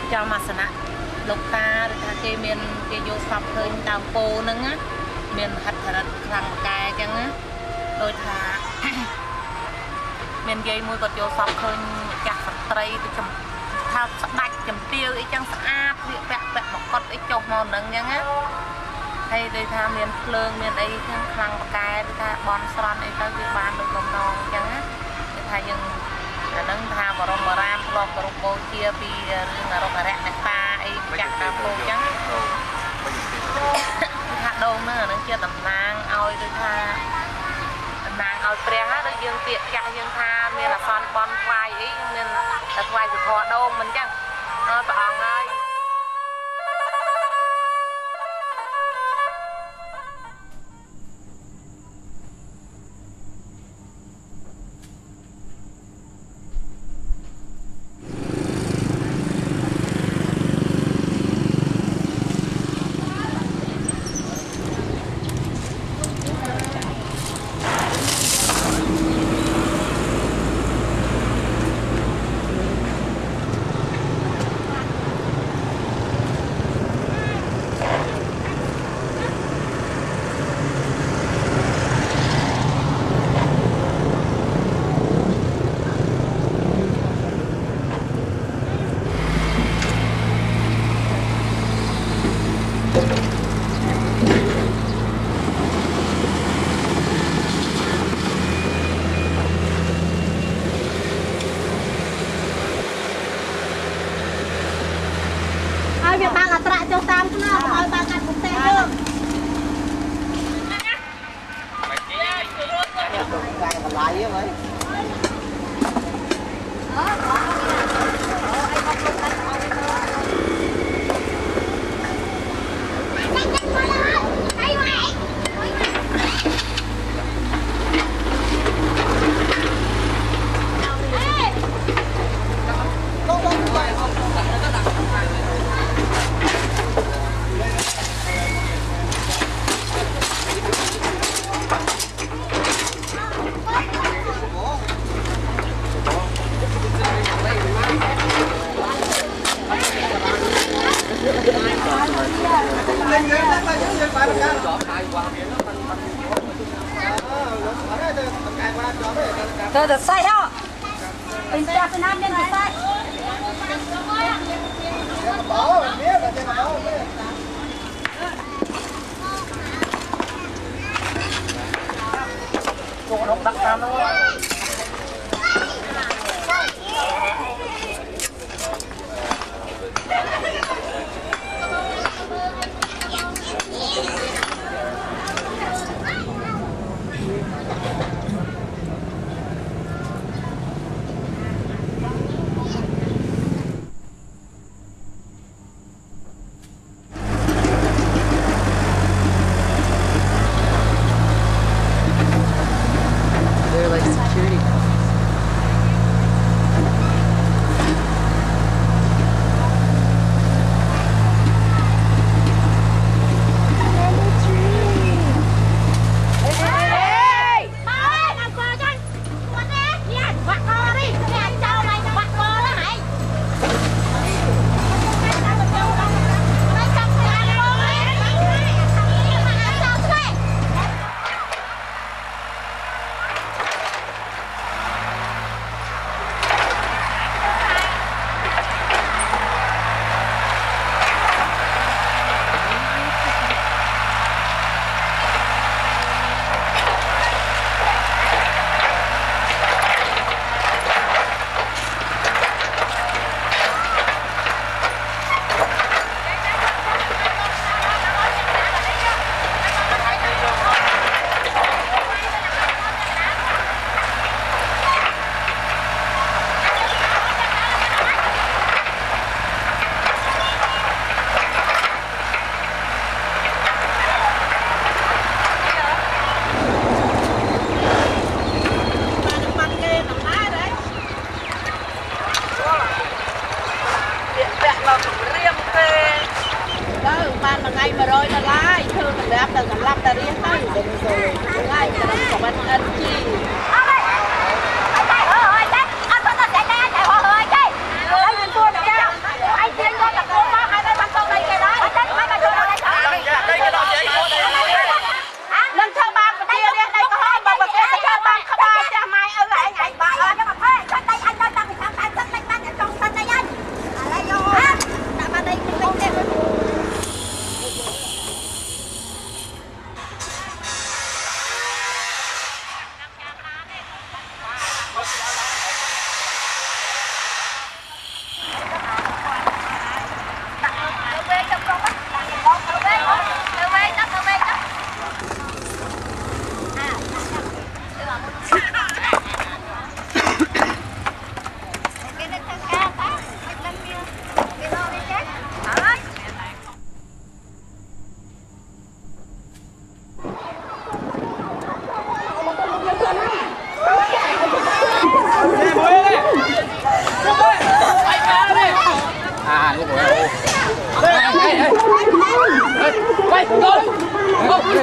បចំអាសនៈលោកតាឬថាគេមានគេយកស្បឃើញតាមពោហ្នឹងណាមានហិទ្ធិរិទ្ធខ្លាំងមកកែអញ្ចឹងណាដូចថាមានយាយមួយគាត់យកសពឃើញម្ចាស់ស្ត្រីទៅចំថាស្ដាច់ចំទាវអីចឹងស្អាតវាពាក់ពាក់មកកត់អីចុះមកនឹងចឹងណាហើយដូចថាមានភ្លើងមានអីចឹងខ្លាំងបកែដូចថាបនស្រន់អីទៅវាបានដូចកំណងចឹងណាគឺថាយើង អានឹងថាបរមបរាមធ្លាប់គោរពបូជាពីរឿងអរុក្ខរៈអ្នកតាអីម្ចាស់តាមពោចឹងថាដងហ្នឹងអានឹងជាតំណាងឲ្យដូចថាតំណាងឲ្យព្រះណាដូចយើងពាក្យចាស់យើងថាមានអសនបនថ្វាយអីមានតែថ្វាយសុធរដងមិនចឹងអើព្រះអង្គ Up. ទៅទៅសាច់ហ៎ពេញចាស់ឆ្នាំមានទៅសាច់ចូលដុកដាក់តាមនោះ 100ដុល្លារធ្វើសម្រាប់ទៅសម្រាប់តែរៀនទៅថ្ងៃត្រឹម7 NG 我没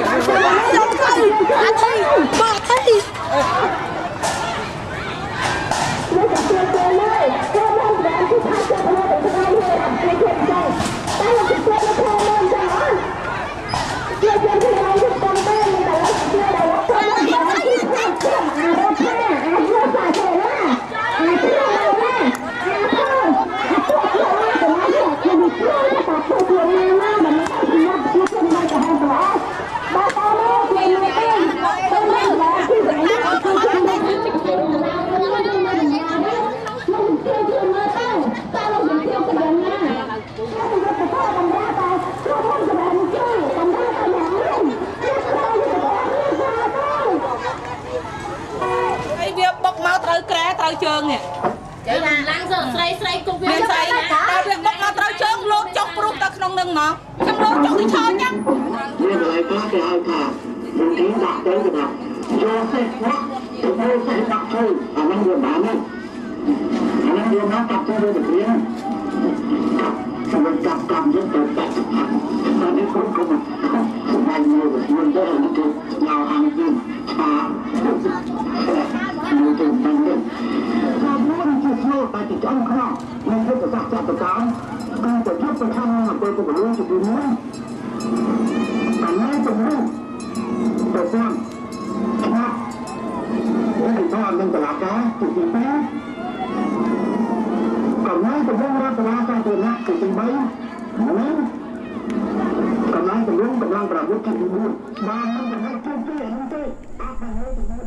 ត្រូវជើងនេះចឹងឡើងសើស្រីស្រីគុំវាស្រីតែវាបុកមកត្រូវជើងលោកចុះព្រុសទៅក្នុងនឹងមកខ្ញុំលោកចុះទៅឆោចឹងវាហើយគេហៅថាលោកនេះដាក់ទៅទៅណាចូលសេះណាទៅសេះដាក់ទៅអានឹងវាបានណាអានឹងវាមកតាប់ទៅវាទៅព្រៀងសម្រាប់ចាប់កម្មយើងទៅបាក់តែនេះគ្រប់គ្រប់សម្រាប់មើលវាមិនទៅទៅញ៉ៅហាងវិញស្បាទៅទៅទៅ ស្នូតែទីចំខ្នងមានយុទ្ធសាស្ត្រចាត់ការការប្រយុទ្ធប្រឆាំងនឹងអំពើពុករលួយជាមួយ bản lai tổng hợp tổ quan hoặc cái gì đó mình phải làm cái chủ trình bé còn nay tổng hợp ra tòa ra tiền nặng chủ trình bấy lớn còn nay tổng hợp tổng năng bảo vệ chủ trình buôn ba năm tổng hợp tiêu tiêu tiêu áp bằng hơi tổng hợp